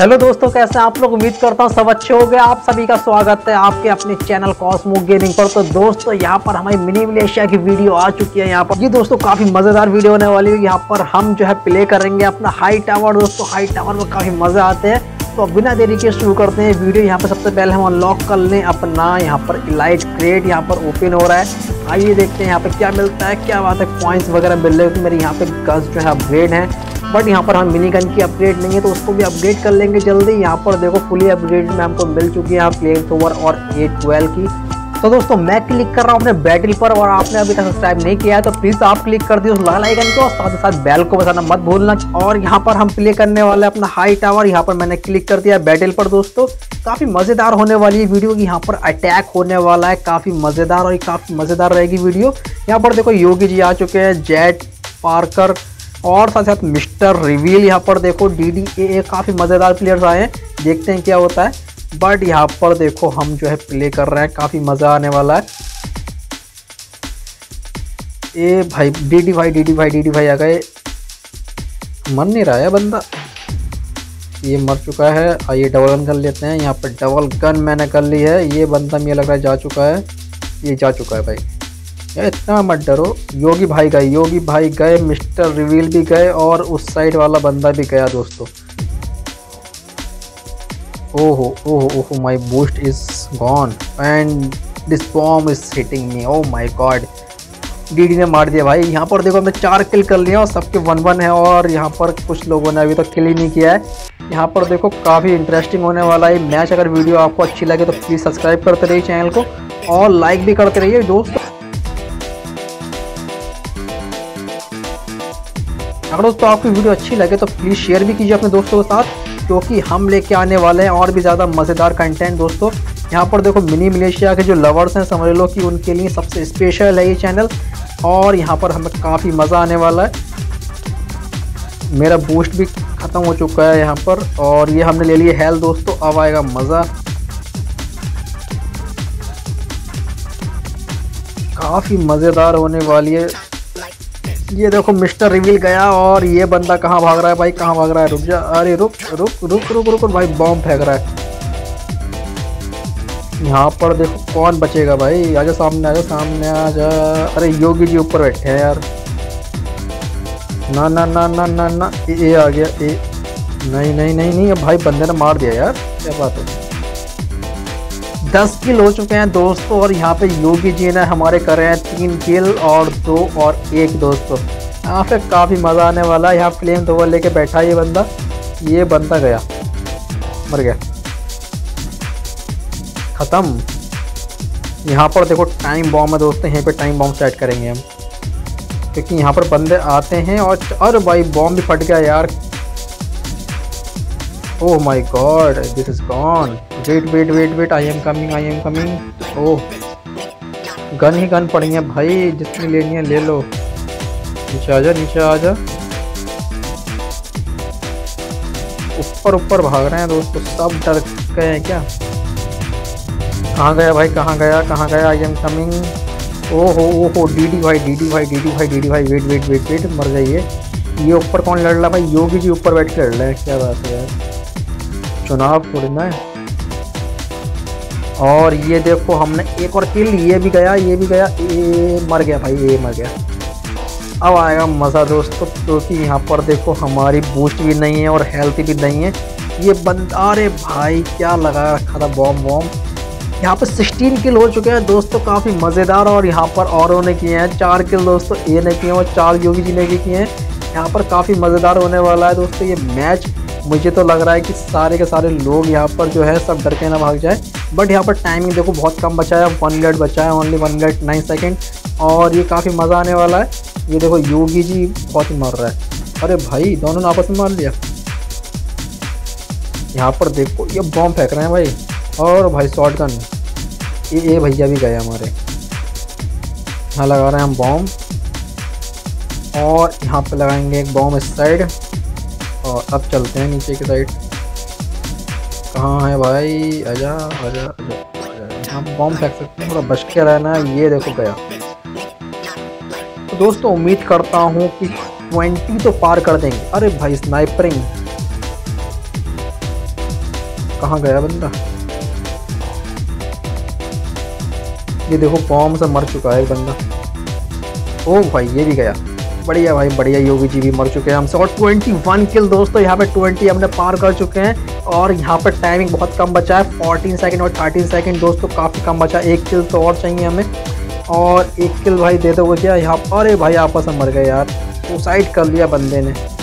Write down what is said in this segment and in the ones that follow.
Hello दोस्तों, कैसे हैं आप लोग? उम्मीद करता हूँ सब अच्छे हो गए आप सभी का स्वागत है आपके अपने चैनल कॉस्मो गेमिंग पर। तो दोस्तों, यहाँ पर हमारी मिनी मलेशिया की वीडियो आ चुकी है यहाँ पर। ये दोस्तों, काफ़ी मज़ेदार वीडियो होने वाली है। यहाँ पर हम जो है प्ले करेंगे अपना हाई टावर दोस्तों हाई टावर में काफ़ी मज़ा आते हैं। तो बिना देरी के शुरू करते हैं वीडियो। यहाँ पर सबसे पहले हम अनलॉक कर लें अपना यहाँ पर इलाइट क्रेट यहाँ पर ओपन हो रहा है। आइए देखते हैं यहाँ पर क्या मिलता है, क्या बात है पॉइंट्स वगैरह मिल रहे हैं। मेरे यहाँ पे गज जो है अपग्रेड है। बट यहाँ पर हम मिनी गन की अपग्रेड नहीं है तो उसको भी अपग्रेड कर लेंगे जल्दी। यहाँ पर देखो फुली अपग्रेड में हमको मिल चुकी है प्लेन ओवर और ए ट्वेल्व की। तो दोस्तों, मैं क्लिक कर रहा हूँ अपने बैटल पर और आपने अभी तक सब्सक्राइब नहीं किया है तो प्लीज़ आप क्लिक कर दिए उस लाल आइकन को। और साथ ही साथ बेल को बजाना मत भूलना। और यहाँ पर हम प्ले करने वाले अपना हाई टावर यहाँ पर मैंने क्लिक कर दिया बैटल पर दोस्तों। काफ़ी मज़ेदार होने वाली है वीडियो यहाँ पर अटैक होने वाला है। काफ़ी मज़ेदार और काफ़ी मज़ेदार रहेगी वीडियो यहाँ पर देखो योगी जी आ चुके हैं जेट पार्कर और साथ साथ मिस्टर रिवील यहाँ पर देखो डी डी काफ़ी मज़ेदार प्लेयर्स आए हैं। देखते हैं क्या होता है। बट यहाँ पर देखो, हम जो है प्ले कर रहे हैं, काफ़ी मज़ा आने वाला है। ए भाई डी डी भाई डी डी भाई डी डी भाई आ गए। मर नहीं रहा है बंदा। ये मर चुका है। आइए डबल गन कर लेते हैं। यहाँ पर डबल गन मैंने कर ली है। ये बंदा मुझे लग रहा है जा चुका है। ये जा चुका है भाई। इतना मत डरो। योगी भाई गए। योगी भाई गए, मिस्टर रिवील भी गए और उस साइड वाला बंदा भी गया दोस्तों। ओहो ओहो ओहो my boost is gone and this bomb is hitting me oh my god DD ने मार दिया भाई। यहाँ पर देखो, हमने चार किल कर लिया और सबके वन वन है और यहाँ पर कुछ लोगों ने अभी तक तो किल ही नहीं किया है। यहाँ पर देखो, काफ़ी इंटरेस्टिंग होने वाला है। मैच अगर वीडियो आपको अच्छी लगे तो प्लीज़ सब्सक्राइब करते रहिए चैनल को और लाइक भी करते रहिए दोस्तों। अगर दोस्तों आपकी वीडियो अच्छी लगे तो प्लीज़ शेयर भी कीजिए अपने दोस्तों के साथ, क्योंकि हम लेके आने वाले हैं और भी ज़्यादा मज़ेदार कंटेंट दोस्तों। यहाँ पर देखो मिनी मलेशिया के जो लवर्स हैं, समझ लो कि उनके लिए सबसे स्पेशल है ये चैनल और यहाँ पर हमें काफ़ी मज़ा आने वाला है। मेरा बूस्ट भी ख़त्म हो चुका है यहाँ पर, और ये हमने ले लिए हेल्थ दोस्तों, अब आएगा मज़ा। काफ़ी मज़ेदार होने वाली है। ये देखो मिस्टर रिवील गया और ये बंदा कहाँ भाग रहा है भाई? कहाँ भाग रहा है? रुक जा। अरे रुक रुक रुक रुक रुक, रुक भाई बॉम्ब फेंक रहा है। यहाँ पर देखो कौन बचेगा भाई? आजा सामने आजा सामने आजा। अरे योगी जी ऊपर बैठे हैं यार। ना ना ना ना ना ना। ए, आ गया ए। नहीं नहीं नहीं नहीं भाई बंदे ने मार दिया यार। क्या बात है? दस किल हो चुके हैं दोस्तों, और यहाँ पे योगी जी ने हमारे कर रहे हैं तीन किल और दो और एक दोस्तों। यहाँ पे काफ़ी मज़ा आने वाला है, यहाँ फ्लेम धोवर लेके बैठा ये बंदा। ये बंदा गया। मर गया। ख़त्म। यहाँ पर देखो टाइम बॉम्ब है दोस्तों, यहीं पे टाइम बॉम्ब सेट करेंगे हम। क्योंकि यहाँ पर बंदे आते हैं और अरे भाई बॉम्ब भी फट गया यार। ओह my god this is gone wait wait wait wait I am coming I am coming oh gun he gun पड़ी है भाई, जितनी लेनी है ले लो। नीचे आ जा, नीचे आ जा। ऊपर ऊपर भाग रहे हैं दोस्तों, सब डर गए हैं क्या? कहाँ गया भाई, कहाँ गया कहाँ गया? आई एम कमिंग ओहो ओहो डी डी भाई डी डी भाई डी डी भाई डी डी भाई वेट वेट वेट वेट मर जाइए। ये ऊपर कौन लड़ रहा भाई? योगी जी ऊपर बैठ के लड़ रहे हैं, क्या बात है यार। चुनाव थोड़ी ना है। और ये देखो हमने एक और किल, ये भी गया, ये भी गया, ये मर गया भाई, ये मर गया। अब आएगा मज़ा दोस्तों, क्योंकि तो यहाँ पर देखो हमारी बूस्ट भी नहीं है और हेल्थ भी नहीं है। ये बंद, अरे भाई, क्या लगा रखा था बॉम वॉम्ब यहाँ पर 16 किल हो चुके हैं दोस्तों, काफ़ी मज़ेदार और यहाँ पर औरों ने किए हैं। चार किल दोस्तों ए ने किए हैं और चार योगी जी ने भी किए हैं। यहाँ पर काफ़ी मज़ेदार होने वाला है दोस्तों, ये मैच मुझे तो लग रहा है कि सारे के सारे लोग यहाँ पर जो है सब डर के ना भाग जाए। बट यहाँ पर टाइमिंग देखो बहुत कम बचा है वन मिनट बचा है only one minute nine second और ये काफ़ी मज़ा आने वाला है। ये देखो योगी जी बहुत ही मर रहा है। अरे भाई, दोनों ने आपस में मार लिया। यहाँ पर देखो, ये बॉम्ब फेंक रहे हैं भाई। और भाई शॉर्ट गन ये ये भैया भी गए हमारे। यहाँ लगा रहे हैं हम बॉम्ब और यहाँ पे लगाएँगे एक बॉम्ब इस साइड और अब चलते हैं नीचे की साइड। कहाँ है भाई? आजा आजा हम बॉम्ब फेंक सकते हैं, थोड़ा बच के रहना है। ये देखो गया। तो दोस्तों, उम्मीद करता हूँ कि ट्वेंटी तो पार कर देंगे। अरे भाई स्नाइपरिंग कहाँ गया बंदा? ये देखो बॉम्ब से मर चुका है बंदा। ओ भाई, ये भी गया। बढ़िया भाई, बढ़िया योगी जी भी मर चुके हैं हमसे। और 21 किल दोस्तों, यहाँ पे 20 हमने पार कर चुके हैं। और यहाँ पर टाइमिंग बहुत कम बचा है फोर्टीन सेकेंड और थर्टीन सेकेंड दोस्तों, काफ़ी कम बचा एक किल तो और चाहिए हमें। और एक किल भाई दे दो क्या यहाँ अरे भाई, आपस में मर गए यार। सुसाइड कर लिया बंदे ने।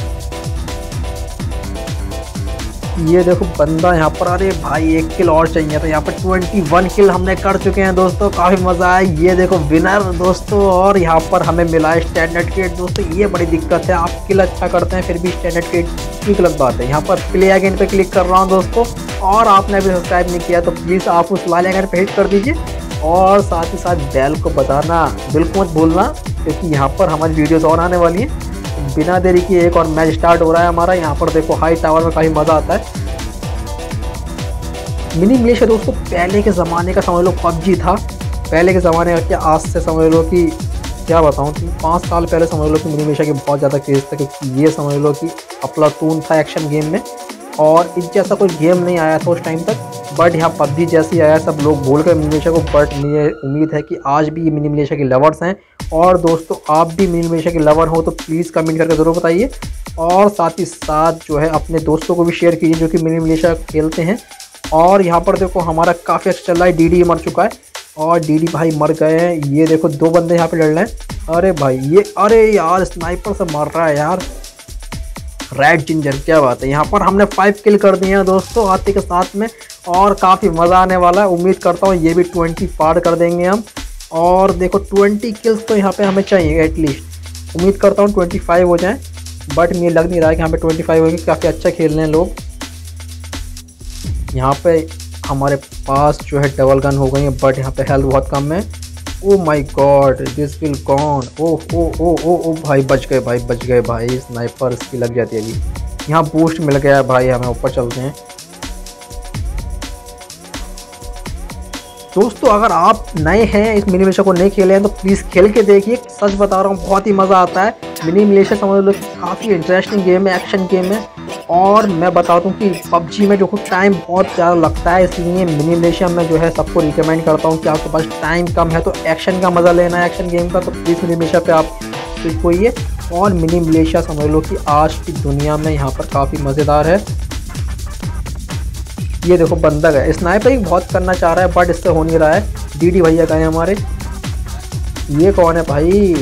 ये देखो बंदा यहाँ पर, अरे भाई, एक किल और चाहिए तो यहाँ पर 21 किल हमने कर चुके हैं दोस्तों, काफ़ी मज़ा आया। ये देखो विनर दोस्तों, और यहाँ पर हमें मिला स्टैंडर्ड केट दोस्तों, ये बड़ी दिक्कत है, आप किल अच्छा करते हैं, फिर भी स्टैंडर्ड केट की गलत बात है। यहाँ पर प्ले अगेन पे क्लिक कर रहा हूँ दोस्तों, और आपने अभी सब्सक्राइब नहीं किया तो प्लीज़ आप उस लाल अगेन पे हिट कर दीजिए, और साथ ही साथ बैल को बताना बिल्कुल मत भूलना, क्योंकि यहाँ पर हमारी वीडियोज़ और आने वाली हैं। बिना देरी की एक और मैच स्टार्ट हो रहा है हमारा। यहाँ पर देखो हाई टावर में काफ़ी मज़ा आता है। मिनी मलेशिया दोस्तों, पहले के ज़माने का समझ लो पबजी था। पहले के ज़माने का क्या, आज से समझ लो कि क्या बताऊँ कि पाँच साल पहले समझ लो कि मिनी मलेशिया की बहुत ज़्यादा क्रेज़ था क्योंकि ये समझ लो कि टून था एक्शन गेम में। और इस जैसा कोई गेम नहीं आया था उस टाइम तक। बट यहाँ पबजी जैसे आया, सब लोग भूल गए मिनी मलेशिया को बट मुझे उम्मीद है कि आज भी ये मिनी मलेशिया के लवर्स हैं। और दोस्तों, आप भी मिनी मलेशिया के लवर हो तो प्लीज़ कमेंट करके ज़रूर बताइए। और साथ ही साथ जो है, अपने दोस्तों को भी शेयर कीजिए, जो कि मिनी मलेशिया खेलते हैं। और यहाँ पर देखो, हमारा काफ़ी अच्छा चल रहा है। डी मर चुका है। और डी भाई मर गए हैं। ये देखो, दो बंदे यहाँ पे लड़ रहे हैं। अरे भाई, ये, अरे यार स्नाइपर से मर रहा है यार। रेड जिंजर क्या बात है। यहाँ पर हमने फाइव किल कर दिए हैं दोस्तों आते के साथ में। और काफ़ी मज़ा आने वाला है। उम्मीद करता हूँ ये भी ट्वेंटी पार कर देंगे हम। और देखो ट्वेंटी किल्स तो यहाँ पे हमें चाहिए एटलीस्ट उम्मीद करता हूँ ट्वेंटी फाइव हो जाए बट मुझे लग नहीं रहा है कि यहाँ पे ट्वेंटी फाइव होगी, काफ़ी अच्छा खेल रहे हैं लोग। यहाँ पे हमारे पास जो है डबल गन हो गई है बट यहाँ पे हेल्थ बहुत कम है। ओ my god this will con? ओ ओ ओ ओ ओ भाई बच गए, भाई बच गए, भाई स्नाइपर इसकी लग जाती है अभी यहाँ बूस्ट मिल गया है भाई, हमें ऊपर चलते हैं। दोस्तों, अगर आप नए हैं, इस मिनी मिलेशिया को नहीं खेले हैं तो प्लीज़ खेल के देखिए। सच बता रहा हूँ, बहुत ही मज़ा आता है। मिनी मिलेशिया समझ लो काफ़ी इंटरेस्टिंग गेम है एक्शन गेम है। और मैं बता दूँ कि पबजी में जो कुछ टाइम बहुत ज़्यादा लगता है, इसलिए मिनी मिलेशिया में जो है सबको रिकमेंड करता हूँ कि आपके पास टाइम कम है तो एक्शन का मज़ा लेना है एक्शन गेम का तो प्लीज़ मिनी मिलेशिया पर आप होइए। और मिनी मिलेशिया समझ लो कि आज की दुनिया में यहाँ पर काफ़ी मज़ेदार है। ये देखो बंदा गया स्नाइपरिंग बहुत करना चाह रहा है बट इससे हो नहीं रहा है। डी डी भैया गए हमारे। ये कौन है भाई?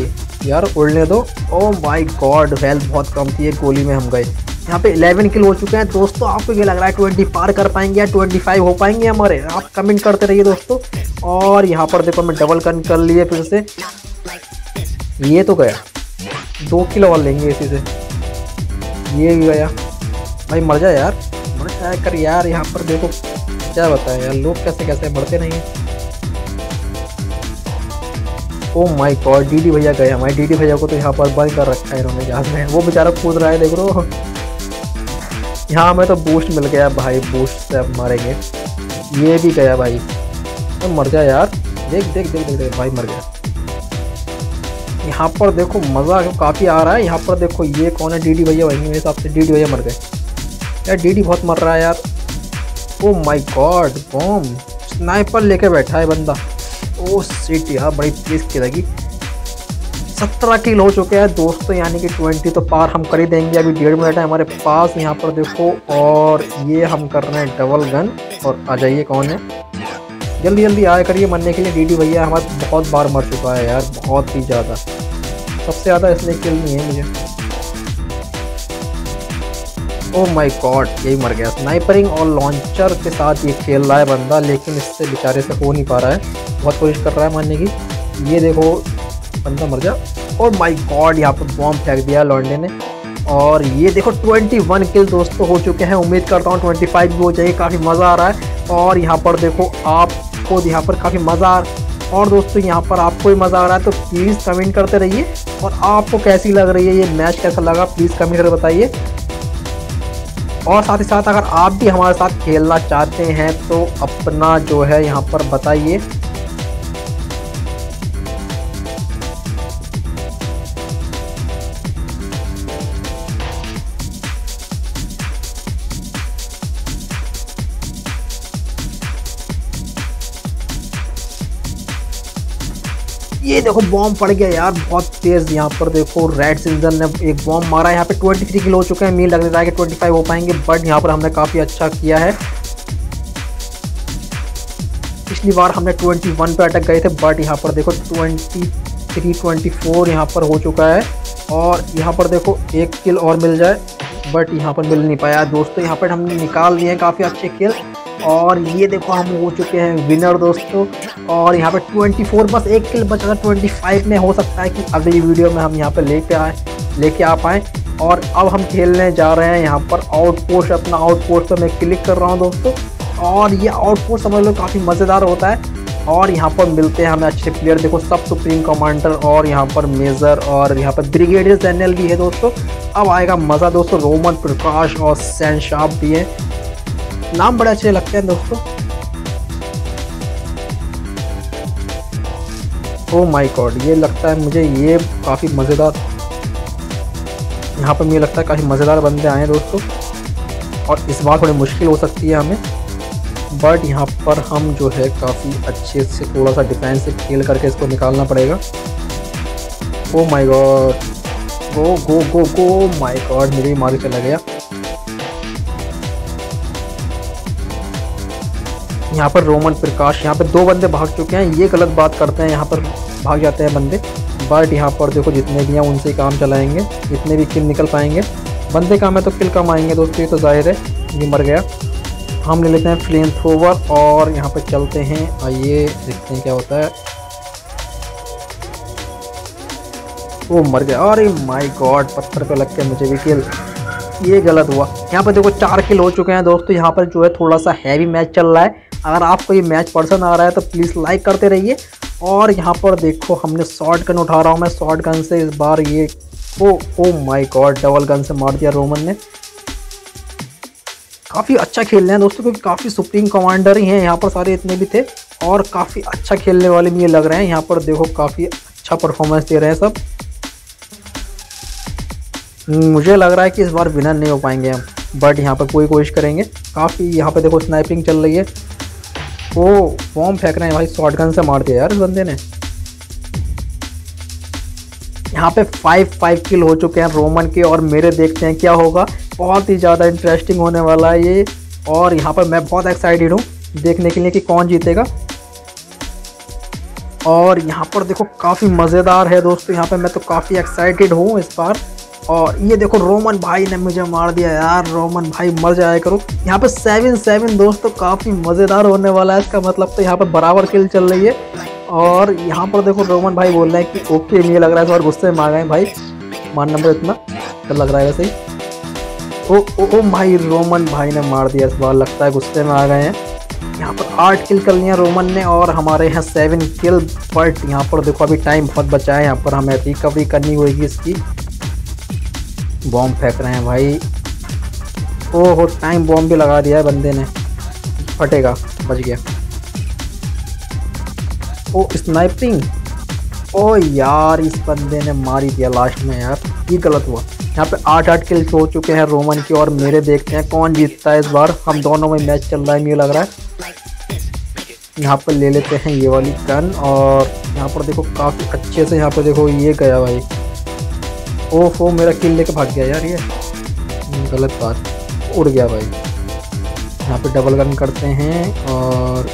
यार, उड़ने दो। ओ माय गॉड हेल्थ बहुत कम थी एक गोली में हम गए। यहाँ पे 11 किल हो चुके हैं। दोस्तों, आपको ये लग रहा है 20 पार कर पाएँगे या 25 हो पाएँगे हमारे? आप कमेंट करते रहिए दोस्तों। और यहाँ पर देखो, मैं डबल कन कर लिए फिर से। ये तो गया। दो किलो और लेंगे इसी से। ये भी गया। भाई, मर जाए यार। कर यार, यहाँ पर देखो, क्या बताए यार, लोग कैसे कैसे बढ़ते नहीं ओ माय गॉड डीडी भैया गए हमारे डीडी भैया को तो यहाँ पर बंद कर रखा है इन्होंने जहाज़ में वो बेचारा कूद रहा है, देख लो यहाँ हमें तो बूस्ट मिल गया भाई बूस्ट से अब मारेंगे। ये भी गया भाई। तो मर जा यार। देख देख देख देख देख, भाई मर गया। यहाँ पर देखो मज़ा काफ़ी आ रहा है। यहाँ पर देखो ये कौन है? डीडी भैया वही मेरे हिसाब से डीडी भैया मर गए। यार, डीडी बहुत मर रहा है यार। Oh my god bomb sniper लेके बैठा है बंदा। ओ सीट यार, बड़ी तेज की। लगी सत्रह किल हो चुके हैं दोस्तों, यानी कि ट्वेंटी तो पार हम कर ही देंगे। अभी डेढ़ मिनट है हमारे पास, यहाँ पर देखो, और ये हम कर रहे हैं डबल गन और आ जाइए, कौन है? जल्दी जल्दी आया करिए मरने के लिए, डीडी भैया हमारा बहुत बार मर चुका है यार, बहुत ही ज़्यादा। सबसे ज़्यादा इसलिए किल नहीं है मुझे। ओ माय गॉड यही मर गया। स्नाइपरिंग और लॉन्चर के साथ ये खेल रहा है बंदा, लेकिन इससे बेचारे से हो नहीं पा रहा है। बहुत कोशिश कर रहा है मारने की। ये देखो, बंदा मर जा और माय गॉड यहाँ पर बॉम्ब फेंक दिया लॉन्डे ने। और ये देखो 21 किल दोस्तों हो चुके हैं। उम्मीद करता हूँ 25 भी हो जाएगी, काफ़ी मज़ा आ रहा है। और यहाँ पर देखो, आपको यहाँ पर काफ़ी मज़ा आ रहा और दोस्तों, यहाँ पर आपको भी मज़ा आ रहा है तो प्लीज़ कमेंट करते रहिए। और आपको कैसी लग रही है ये मैच कैसा लगा प्लीज़ कमेंट करके बताइए। और साथ ही साथ अगर आप भी हमारे साथ खेलना चाहते हैं तो अपना जो है यहाँ पर बताइए। देखो बॉम्ब पड़ गया यार, बहुत तेज यहाँ पर देखो रेड सीज़न ने एक बॉम्ब मारा यहाँ पे 23 किलो हो चुके हैं मील लग रहा है कि 25 हो पाएँगे बट यहाँ पर हमने काफ़ी अच्छा किया है। पिछली बार हमने 21 पे अटक गए थे बट यहाँ पर देखो 23 24 यहाँ पर हो चुका है, और यहाँ पर देखो, एक किल और मिल जाए बट यहाँ पर मिल नहीं पाया। दोस्तों, यहाँ पर हमने निकाल लिए काफ़ी अच्छे किल और ये देखो हम हो चुके हैं विनर दोस्तों। और यहाँ पे 24 बस एक किल बचा था 25 में हो सकता है कि अगली वीडियो में हम यहाँ पे लेके आए, लेके आ पाएँ। और अब हम खेलने जा रहे हैं यहाँ पर आउटपोस्ट अपना आउटपोस्ट पर मैं क्लिक कर रहा हूँ दोस्तों। और ये आउटपुट समझ लो काफ़ी मज़ेदार होता है। और यहाँ पर मिलते हैं हमें अच्छे प्लेयर देखो सब सुप्रीम कमांडर और यहाँ पर मेजर और यहाँ पर ब्रिगेडियर जनरल भी है दोस्तों। अब आएगा मज़ा दोस्तों, रोमन प्रकाश और सैन शाप भी है। नाम बड़े अच्छे लगते हैं दोस्तों। ओ माय गॉड ये लगता है मुझे ये काफ़ी मज़ेदार यहाँ पर मुझे लगता है काफ़ी मज़ेदार बंदे आए हैं दोस्तों। और इस बार थोड़ी मुश्किल हो सकती है हमें। बट यहाँ पर हम जो है काफ़ी अच्छे से थोड़ा सा डिफेंस से खेल करके इसको निकालना पड़ेगा। ओ my god go go go go my god मेरे मारे चला गया। यहाँ पर रोमन प्रकाश, यहाँ पर दो बंदे भाग चुके हैं। ये गलत बात करते हैं, यहाँ पर भाग जाते हैं बंदे। बट यहाँ पर देखो जितने भी हैं, उनसे काम चलाएँगे। जितने भी किल निकल पाएँगे। बंदे काम है तो किल कम आएँगे, दोस्तों, ये तो ज़ाहिर है, ये मर गया। हम ले लेते हैं फ्लेम थ्रोवर और यहाँ पर चलते हैं। आइए देखते हैं क्या होता है। वो मर गया। अरे माय गॉड पत्थर पे लग के मुझे भी किल ये गलत हुआ। यहाँ पर देखो चार किल हो चुके हैं दोस्तों। यहाँ पर जो है थोड़ा सा हैवी मैच चल रहा है। अगर आपको ये मैच पसंद आ रहा है तो प्लीज़ लाइक करते रहिए। और यहाँ पर देखो, हमने शॉर्ट गन उठा रहा हूँ मैं। शॉर्ट गन से इस बार ये oh oh my god double gun से मार दिया रोमन ने। काफ़ी अच्छा खेल रहे हैं दोस्तों, क्योंकि काफ़ी सुप्रीम कमांडर ही हैं। यहाँ पर सारे इतने भी थे और काफ़ी अच्छा खेलने वाले भी ये लग रहे हैं। यहाँ पर देखो, काफ़ी अच्छा परफॉर्मेंस दे रहे हैं सब। मुझे लग रहा है कि इस बार विनर नहीं हो पाएँगे हम बट यहाँ पर कोई कोशिश करेंगे। काफ़ी यहाँ पर देखो स्नाइपिंग चल रही है। वो फॉर्म फेंक रहे हैं भाई शॉर्ट गन से मार दिया यार बंदे ने। यहाँ पे फाइव फाइव किल हो चुके हैं रोमन के और मेरे देखते हैं क्या होगा। बहुत ही ज़्यादा इंटरेस्टिंग होने वाला है ये। और यहाँ पर मैं बहुत एक्साइटेड हूँ देखने के लिए कि कौन जीतेगा। और यहाँ पर देखो, काफ़ी मज़ेदार है दोस्तों, यहाँ पर मैं तो काफ़ी एक्साइटेड हूँ इस बार। और ये देखो, रोमन भाई ने मुझे मार दिया यार। रोमन भाई मर जाया करो। यहाँ पे सेवन सेवन दोस्तों, काफ़ी मज़ेदार होने वाला है इसका मतलब। तो यहाँ पर बराबर किल चल रही है। और यहाँ पर देखो, रोमन भाई बोल रहे हैं कि ओके मुझे लग रहा है इस बार गुस्से में आ गए भाई। मान नंबर इतना। तो लग रहा है वैसे ही। ओ ओ ओ भाई, रोमन भाई ने मार दिया इस बार। लगता है गुस्से में आ गए हैं। यहाँ पर आठ किल कर लिया रोमन ने और हमारे यहाँ सेवन किल बट यहाँ पर देखो, अभी टाइम बहुत बचा है। यहाँ पर हमें रिकवरी करनी होगी इसकी। बॉम्ब फेंक रहे हैं भाई। ओहो टाइम बॉम्ब भी लगा दिया है बंदे ने। फटेगा, बच गया। ओ स्नाइपिंग ओ यार, इस बंदे ने मारी दिया लास्ट में यार। ये गलत हुआ। यहाँ पे आठ आठ किल हो चुके हैं रोमन की और मेरे देखते हैं कौन जीतता है इस बार। हम दोनों में मैच चल रहा है, मुझे लग रहा है। यहाँ पर ले लेते हैं ये वाली गन और यहाँ पर देखो काफ़ी अच्छे से यहाँ पर देखो ये गया भाई। ओफ ओ मेरा किल लेके भाग गया यार ये। गलत बात। उड़ गया भाई। यहाँ पे डबल गन करते हैं और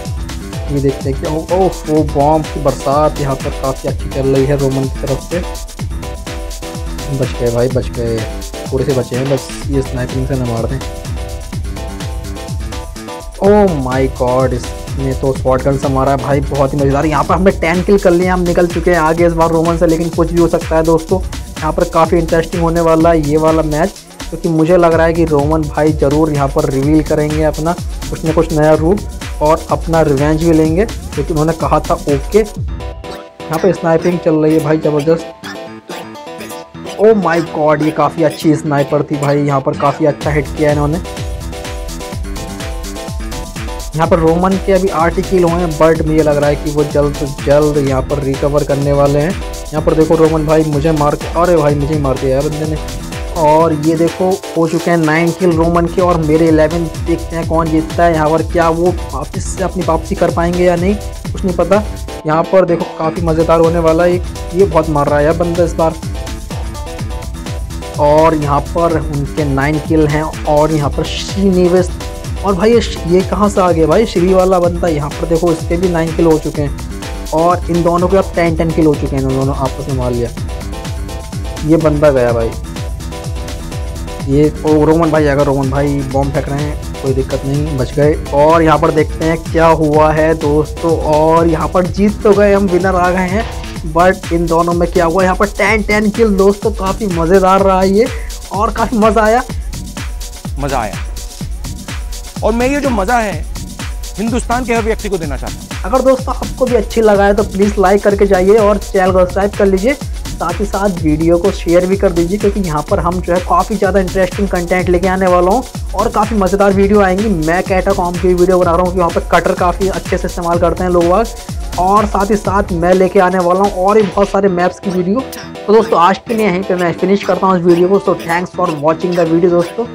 ये देखते हैं कि ओफ वो बॉम्ब की बरसात यहाँ पर काफ़ी अच्छी चल रही है रोमन की तरफ़ से। बच गए भाई, बच गए। थोड़े से बचे हैं, बस ये स्नाइपिंग से न मार दें ओ माय गॉड इसने तो शॉर्ट गन से मारा है भाई। बहुत ही मज़ेदार। यहाँ पर हमने टेन किल कर लिए, हम निकल चुके हैं आगे इस बार रोमन से, लेकिन कुछ भी हो सकता है दोस्तों। यहाँ पर काफ़ी इंटरेस्टिंग होने वाला है ये वाला मैच क्योंकि मुझे लग रहा है कि रोमन भाई ज़रूर यहाँ पर रिवील करेंगे अपना कुछ ना कुछ नया रूप और अपना रिवेंज भी लेंगे, क्योंकि उन्होंने कहा था ओके यहाँ पर स्नाइपिंग चल रही है भाई ज़बरदस्त। ओ माय गॉड ये काफ़ी अच्छी स्नाइपर थी भाई, यहाँ पर काफ़ी अच्छा हिट किया इन्होंने। यहाँ पर रोमन के अभी आठ ही किल हुए हैं बट मुझे लग रहा है कि वो जल्द से जल्द यहाँ पर रिकवर करने वाले हैं। यहाँ पर देखो रोमन भाई, मुझे मार के, अरे भाई, मुझे मार दिया यार बंदे ने। और ये देखो, हो चुके हैं नाइन किल रोमन के, और मेरे इलेवन देखते हैं कौन जीतता है यहाँ पर, क्या वो वापस से अपनी वापसी कर पाएँगे या नहीं, कुछ नहीं पता। यहाँ पर देखो, काफ़ी मज़ेदार होने वाला है ये बहुत मार रहा है यार बंदा इस बार। और यहाँ पर उनके नाइन किल हैं, और यहाँ पर श्रीनिवेश और भाई ये ये कहाँ से आ गया भाई? श्री वाला बंदा, यहाँ पर देखो, इसके भी नाइन किल हो चुके हैं। और इन दोनों के अब टेन टेन किल हो चुके हैं दोनों आपस में मार लिया। ये बंदा गया भाई। ये रोमन भाई अगर रोमन भाई बॉम्ब फेंक रहे हैं, कोई दिक्कत नहीं, बच गए। और यहाँ पर देखते हैं क्या हुआ है, दोस्तों, और यहाँ पर जीत तो गए, हम विनर आ गए हैं बट इन दोनों में क्या हुआ, यहाँ पर टेन टेन किल दोस्तों, काफ़ी मज़ेदार रहा ये, और काफ़ी मज़ा आया। मज़ा आया। और मैं ये जो मज़ा है, हिंदुस्तान के हर व्यक्ति को देना चाहता हूँ। अगर दोस्तों आपको भी अच्छी लगा है तो प्लीज़ लाइक करके जाइए और चैनल को सब्सक्राइब कर लीजिए। साथ ही साथ वीडियो को शेयर भी कर दीजिए, क्योंकि यहाँ पर हम जो है काफ़ी ज़्यादा इंटरेस्टिंग कंटेंट लेके आने वाला हूँ और काफ़ी मज़ेदार वीडियो आएँगी। मैं कैटा कॉम की वीडियो बना रहा हूँ कि वहाँ पर कटर काफ़ी अच्छे से इस्तेमाल करते हैं लोग और साथ ही साथ मैं लेके आने वाला हूँ और भी बहुत सारे मैप्स की वीडियो तो दोस्तों आज के लिए यहीं पे मैं फिनिश करता हूँ इस वीडियो को। So thanks for watching the video दोस्तों।